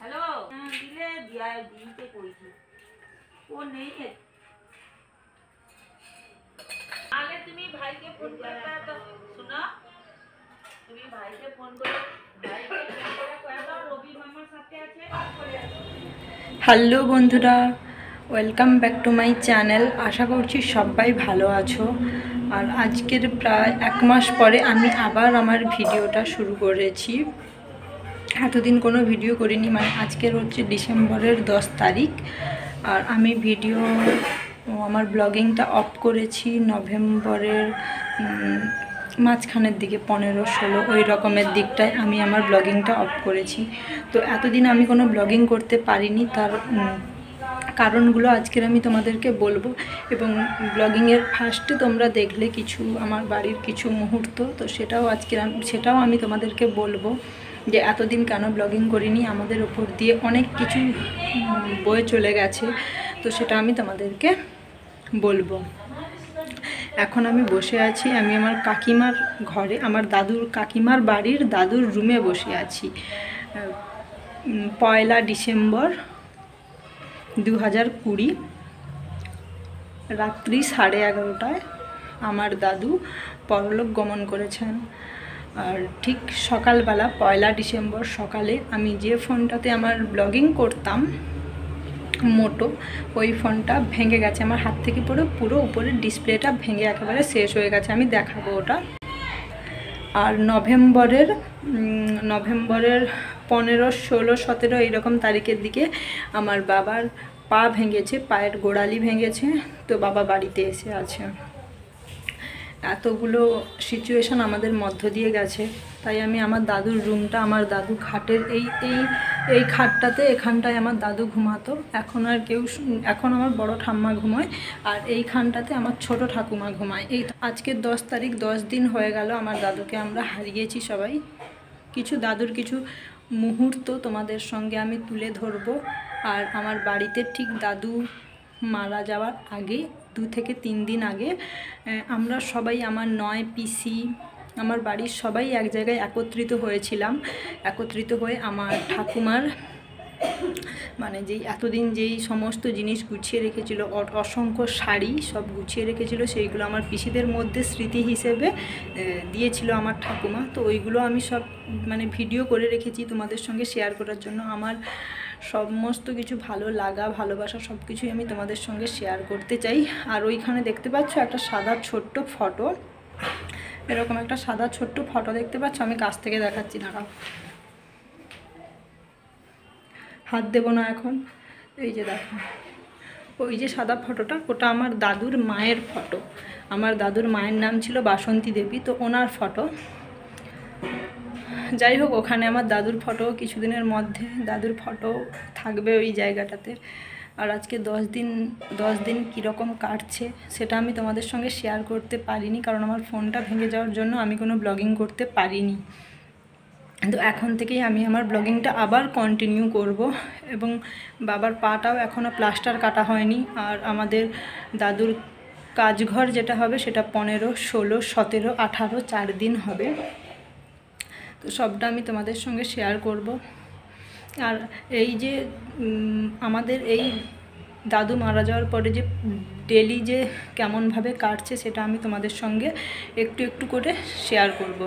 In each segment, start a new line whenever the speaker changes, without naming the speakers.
Hello দিলে দিয়া দিতে কইছি ও নেই। আগে তুমি ভাইকে ফোন করে তো শোনো। তুমি ভাইকে ফোন করে।
হ্যালো বন্ধুরা, welcome back to my channel. আশা করছি সবাই ভালো আছো। আর আজকের প্রায় এক মাস পরে আমি আবার আমার ভিডিওটা শুরু করেছি। এতদিন কোনো ভিডিও করিনি মানে আজকের হচ্ছে ডিসেম্বরের দশ তারিখ। আর আমি ভিডিও আমার ব্লগিংটা অফ করেছি নভেম্বরের মাঝখানের দিকে, পনেরো, ষোলো, ওই রকমের দিকটায় আমি আমার ব্লগিংটা অফ করেছি। তো এতদিন আমি কোনো ব্লগিং করতে পারিনি, তার কারণগুলো আজকের আমি তোমাদেরকে বলব এবং ব্লগিংয়ের ফার্স্টে তোমরা দেখলে কিছু আমার বাড়ির কিছু মুহূর্ত, তো সেটাও আজকের সেটাও আমি তোমাদেরকে বলব যে এতদিন কেন ব্লগিং করিনি, আমাদের ওপর দিয়ে অনেক কিছু বয়ে চলে গেছে, তো সেটা আমি তোমাদেরকে বলব। এখন আমি বসে আছি, আমি আমার কাকিমার ঘরে, আমার দাদুর, কাকিমার বাড়ির দাদুর রুমে বসে আছি। পয়লা ডিসেম্বর দু হাজার কুড়ি রাত্রি সাড়ে এগারোটায় আমার দাদু পরলোক গমন করেছেন। আর ঠিক সকালবেলা পয়লা ডিসেম্বর সকালে আমি যে ফোনটাতে আমার ব্লগিং করতাম, মোটো, ওই ফোনটা ভেঙে গেছে। আমার হাত থেকে পড়ে পুরো উপরের ডিসপ্লেটা ভেঙে একেবারে শেষ হয়ে গেছে। আমি দেখাবো ওটা। আর নভেম্বরের নভেম্বরের পনেরো, ষোলো, সতেরো এইরকম তারিখের দিকে আমার বাবার পা ভেঙেছে, পায়ের গোড়ালি ভেঙেছে, তো বাবা বাড়িতে এসে আছে। এতগুলো সিচুয়েশন আমাদের মধ্য দিয়ে গেছে। তাই আমি আমার দাদুর রুমটা আমার দাদু খাটের এই এই এই খাটটাতে, এখানটায় আমার দাদু ঘুমাতো। এখন আর কেউ এখন আমার বড় ঠাম্মা ঘুমায়, আর এইখানটাতে আমার ছোট ঠাকুমা ঘুমায়। এই আজকের দশ তারিখ, দশ দিন হয়ে গেল আমার দাদুকে আমরা হারিয়েছি সবাই। কিছু দাদুর কিছু মুহূর্ত তোমাদের সঙ্গে আমি তুলে ধরব। আর আমার বাড়িতে ঠিক দাদু মারা যাওয়ার আগে, দু থেকে তিন দিন আগে আমরা সবাই, আমার নয় পিসি, আমার বাড়ির সবাই এক জায়গায় একত্রিত হয়েছিলাম। একত্রিত হয়ে আমার ঠাকুমার মানে যেই এতদিন যেই সমস্ত জিনিস গুছিয়ে রেখেছিল অসংখ্য শাড়ি সব গুছিয়ে রেখেছিল, সেইগুলো আমার পিসিদের মধ্যে স্মৃতি হিসেবে দিয়েছিল আমার ঠাকুমা। তো ওইগুলো আমি সব মানে ভিডিও করে রেখেছি তোমাদের সঙ্গে শেয়ার করার জন্য। আমার সমস্ত কিছু ভালো লাগা, ভালোবাসা সব কিছুই আমি তোমাদের সঙ্গে শেয়ার করতে চাই। আর ওইখানে দেখতে পাচ্ছ একটা সাদা ছোট্ট ফটো। এরকম একটা সাদা ছোট্ট ফটো দেখতে পাচ্ছ? আমি কাছ থেকে দেখাচ্ছি, দাঁড়াও। হাত দেবো না এখন। এই যে দেখো, ওই যে সাদা ফটোটা, ওটা আমার দাদুর মায়ের ফটো। আমার দাদুর মায়ের নাম ছিল বাসন্তী দেবী, তো ওনার ফটো। যাই হোক, ওখানে আমার দাদুর ফটো কিছুদিনের মধ্যে, দাদুর ফটো থাকবে ওই জায়গাটাতে। আর আজকে দশ দিন দশ দিন কীরকম কাটছে, সেটা আমি তোমাদের সঙ্গে শেয়ার করতে পারিনি, কারণ আমার ফোনটা ভেঙে যাওয়ার জন্য আমি কোনো ব্লগিং করতে পারিনি। তো এখন থেকেই আমি আমার ব্লগিংটা আবার কন্টিনিউ করব এবং বাবার পাটাও এখনও প্লাস্টার কাটা হয়নি আর আমাদের দাদুর কাজঘর যেটা হবে সেটা পনেরো, ষোলো, সতেরো, আঠারো, চার দিন হবে। তো সবটা আমি তোমাদের সঙ্গে শেয়ার করব। আর এই যে আমাদের এই দাদু মারা যাওয়ার পরে যে ডেলি যে কেমনভাবে কাটছে সেটা আমি তোমাদের সঙ্গে একটু একটু করে শেয়ার করব।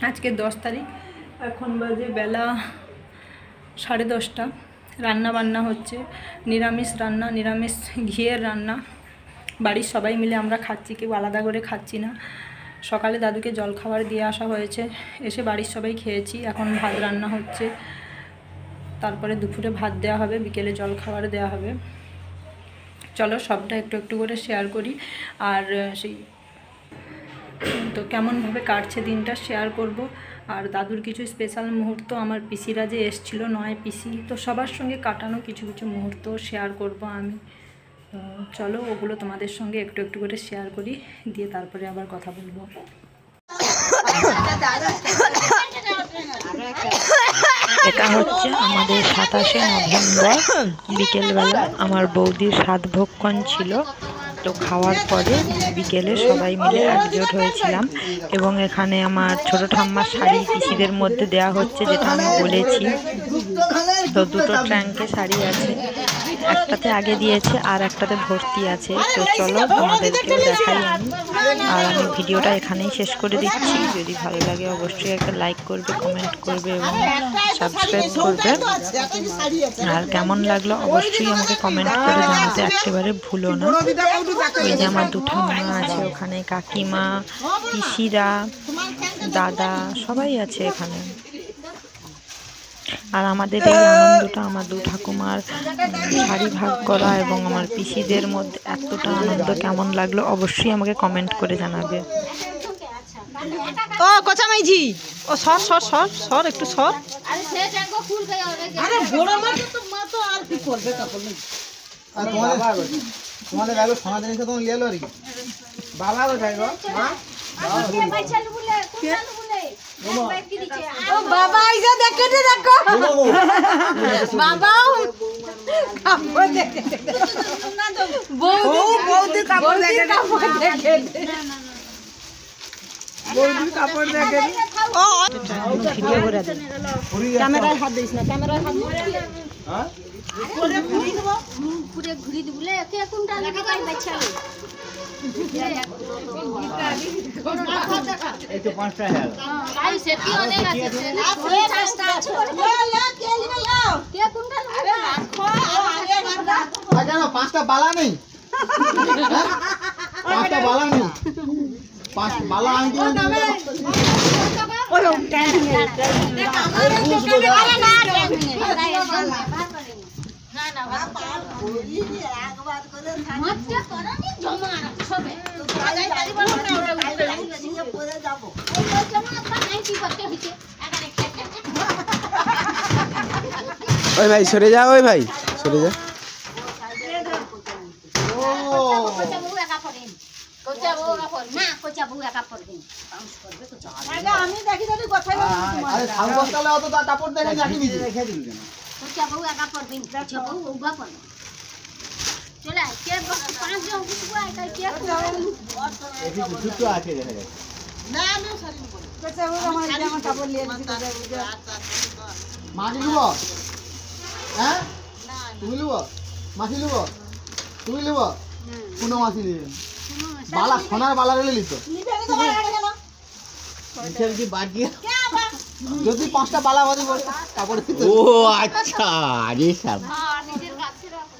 আজকে দশ তারিখ। এখন বাজে বেলা সাড়ে দশটা। রান্না বান্না হচ্ছে। নিরামিষ রান্না, নিরামিষ ঘিয়ের রান্না। বাড়ির সবাই মিলে আমরা খাচ্ছি, কেউ আলাদা করে খাচ্ছি না। সকালে দাদুকে জলখাবার দিয়ে আসা হয়েছে। এসে বাড়ির সবাই খেয়েছি। এখন ভাত রান্না হচ্ছে। তারপরে দুপুরে ভাত দেওয়া হবে, বিকেলে জলখাবার দেওয়া হবে। চলো সবটা একটু একটু করে শেয়ার করি। আর সেই তো কেমনভাবে কাটছে দিনটা শেয়ার করব। আর দাদুর কিছু স্পেশাল মুহূর্ত আমার পিসিরা যে এসছিল, নয় পিসি, তো সবার সঙ্গে কাটানো কিছু কিছু মুহূর্ত শেয়ার করব আমি। চলো, ওগুলো তোমাদের সঙ্গে একটু একটু করে শেয়ার করি, দিয়ে তারপরে আবার কথা বলব।
এটা হচ্ছে আমাদের সাতাশে নভেম্বর, বিকেলবেলা। আমার বৌদির সাত ভক্ষণ ছিল। তো খাওয়ার পরে বিকেলে সবাই মিলে একজোট হয়েছিলাম এবং এখানে আমার ছোট ঠাম্মার শাড়ি পিসিদের মধ্যে দেয়া হচ্ছে, যেটা আমি বলেছি। তো দুটো ট্র্যাঙ্কে শাড়ি আছে, একটাতে আগে দিয়েছে আর একটাতে ভর্তি আছে। তো চলো তোমাদেরকেও দেখাই আমি। আর আমি ভিডিওটা এখানেই শেষ করে দিচ্ছি। যদি ভালো লাগে অবশ্যই একটা লাইক করবে কমেন্ট করবে এবং সাবস্ক্রাইব করবে। আর কেমন লাগল অবশ্যই আমাকে কমেন্ট করে জানাতে একেবারে ভুলো না। ওই যে আমার দুটো মা আছে ওখানে, কাকিমা, পিসিরা, দাদা, সবাই আছে এখানে। আর আমাদের এই আনন্দটা আমার দু ঠাকুমার শাড়ি ভাগ করা এবং আমার পিসিদের মধ্যে এতটা আনন্দ কেমন লাগল অবশ্যই আমাকে কমেন্ট করে জানাবে।
ও কোচা মাইজি ও সর সর সর সর একটু সর।
আর তোমাদের তোমাদের ব্যাগে সোনা জিনিসটা তোমার লিয়ে এলো আর কি? বাবা কোথায় গো মা
বাবা আইসা দেখে রে দেখো। বাবা বউ বৌদি কাপড় দেখে দেখে বৌদি কাপড় দেখে ও ভিডিও করে দে ক্যামেরায় হাত দিস না। ক্যামেরায় হাত
হ্যাঁ
পুরে ঘুরি দিবলে কে কোনটা লাগা পাই বাচ্চালে
এই তো পাঁচটা হ্যাঁ
আই সেটি অনেক আছে ওই চাষটা আছে কে কোনটা আরে রাখো
আর কেন পাঁচটা বালা নেই হ্যাঁ? পাঁচটা বালা নেই পাঁচ বালা আংটি
না না মতটা করনি জমা রাখবে জমা নাই কি করতে হইছে আগারে খেতে
ওই ভাই সরে যা ওই ভাই সরে যা।
ও।
কোচা বউ একা পড়েন কোচা বউ একা পড় না কোচা বউ একা পড়বেন পাউন্স করবে কোচা
আরে সাউন্ড তাহলে অত কাপড় দেখে রাখি নিজে রেখে দিল কেন
বউ একা পড়বেন কোচা বউ উবা পড়বে। চলে কে পাঁচ জন উঠবো একা কে
দেখা যাচ্ছে। মাটি লুব? হ্যাঁ? তুমি লুব? মাছি লুব? তুমি লুব? কোনো মাছি নেবে বালা সোনার বালা রেলে লিত কি বাদ দিয়ে যদি পাঁচটা বালা বলে কাপড়
ও আচ্ছা আরে সব
হ্যাঁ নিজের কাছে রাখো।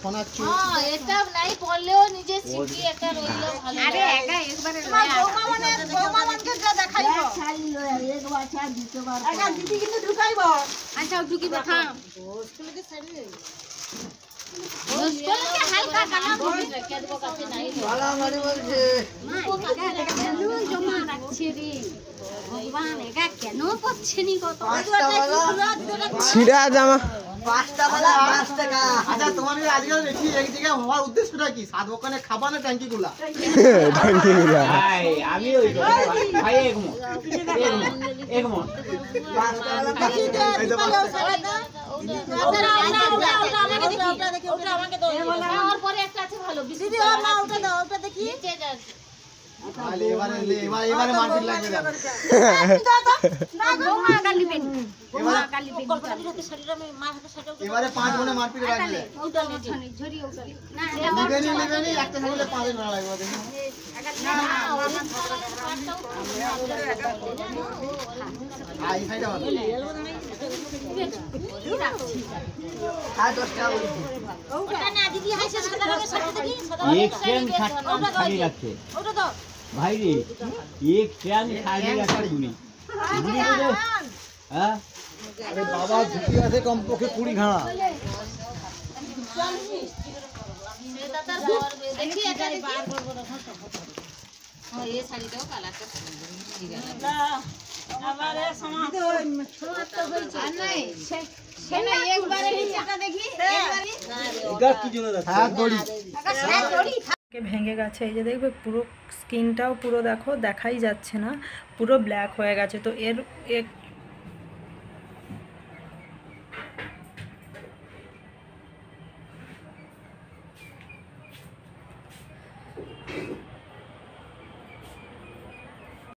সোনার চুল
হ্যাঁ এটা নাই পড়লেও নিজে শিখি একটা রইল ভালো আরে একা একবারে লয় বৌমা মানে বৌমা মানকে যা দেখাইবো। একবার চা দ্বিতীয়বার একা দিদি কিন্তু ঢুকাইবো। আচ্ছা কেন জমা রাখছে রে। ভগবান একা কেন পড়ছে নি কত
ছিঁড়া জামা।
পাঁচটা বালা পাঁচ টাকা আচ্ছা তোমার আজকাল দেখি এক জায়গায় হওয়ার উদ্দেশ্যটা কি? সাত ওখানে খাবা না ট্যাঙ্কি গুলা
গুলা
আমি ওই ভাই
দাও ওটা দেখি।
এবারে পাঁচ মনে মারপিট লাগবে একটা থাকলে পাঁচ না লাগবে আই সাইডে
ওটা না দিদি হাসে সাদা রঙের শাড়ি দেখি সাদা
রঙের শাড়ি লাগছে
ওটা
भाई रे एक ट्रेन खाली रखे बुरी बुरी को हाँ
আরে বাবা ঝুঁকি আছে কমপক্ষে কুড়ি ঘাড়া
দাদার ঘর দেখি এটা বার করব রাখো হ্যাঁ এই শাড়িটাও কালারটা ঠিক আছে আমারে সমাজ তো হইছে আর নাই
ভেঙে গেছে, এই যে দেখবে পুরো স্কিনটাও পুরো দেখো, দেখাই যাচ্ছে না, পুরো ব্ল্যাক হয়ে গেছে। তো এর